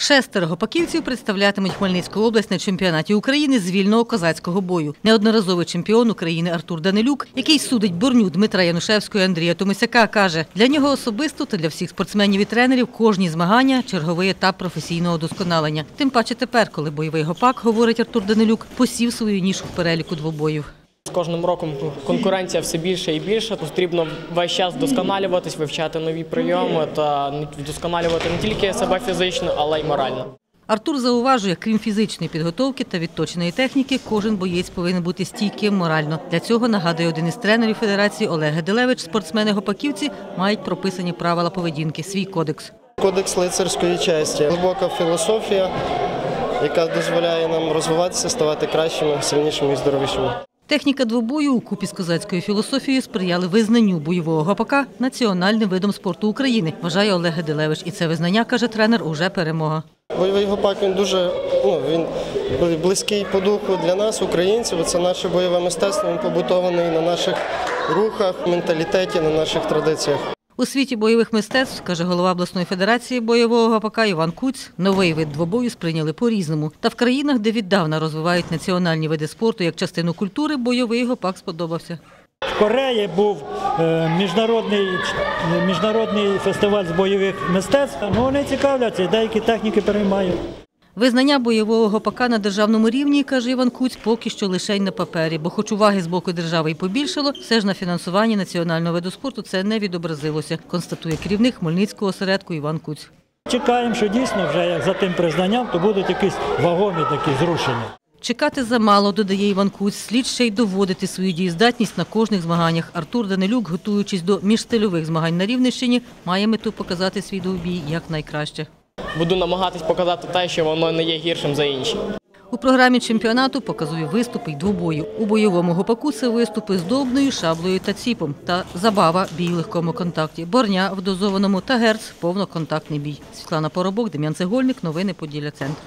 Шестеро гопаківців представлятимуть Хмельницьку область на чемпіонаті України з вільного козацького бою. Неодноразовий чемпіон України Артур Данилюк, який судить борню Дмитра Янушевського і Андрія Томисяка, каже, для нього особисто та для всіх спортсменів і тренерів кожні змагання черговий етап професійного досконалення. Тим паче тепер, коли бойовий гопак, говорить Артур Данилюк, посів свою нішу в переліку двобоїв. Кожним роком конкуренція все більше і більше. Потрібно весь час вдосконалюватись, вивчати нові прийоми та вдосконалювати не тільки себе фізично, але й морально. Артур зауважує, крім фізичної підготовки та відточеної техніки, кожен боєць повинен бути стійким морально. Для цього нагадує один із тренерів федерації Олег Геделевич. Спортсмени гопаківці мають прописані правила поведінки, свій кодекс. Кодекс лицарської честі, глибока філософія, яка дозволяє нам розвиватися, ставати кращими, сильнішими і здоровішими. Техніка двобою у купі з козацькою філософією сприяли визнанню бойового гопака національним видом спорту України, вважає Олег Геделевич. І це визнання, каже тренер, уже перемога. Бойовий гопак він дуже ну, він близький по духу для нас, українців. Це наше бойове мистецтво, він побутований на наших рухах, менталітеті, на наших традиціях. У світі бойових мистецтв, каже голова обласної федерації бойового гопака Іван Куць, новий вид двобою сприйняли по-різному. Та в країнах, де віддавна розвивають національні види спорту як частину культури, бойовий гопак сподобався. В Кореї був е, міжнародний, міжнародний фестиваль з бойових мистецтв. Ну, вони цікавляться, деякі техніки переймають. Визнання бойового гопака на державному рівні, каже Іван Куць, поки що лише й на папері, бо хоч уваги з боку держави й побільшало, все ж на фінансуванні національного виду спорту це не відобразилося, констатує керівник Хмельницького осередку Іван Куць. Чекаємо, що дійсно вже як за тим признанням, то будуть якісь вагомі такі зрушення. Чекати замало, додає Іван Куць, слід ще й доводити свою дієздатність на кожних змаганнях. Артур Данилюк, готуючись до міжстильових змагань на Рівненщині, має мету показати свій довбій як найкраще. Буду намагатись показати те, що воно не є гіршим за інші. У програмі чемпіонату показує виступи й двобою. У бойовому гопаку це виступи з довбною, шаблею та ціпом та забава бій легкому контакті, борня в дозованому та герц повноконтактний бій. Світлана Поробок, Дем'ян Цегольник, новини Поділля Центр.